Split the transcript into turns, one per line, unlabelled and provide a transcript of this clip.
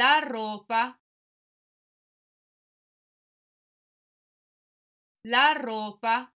la ropa, la ropa,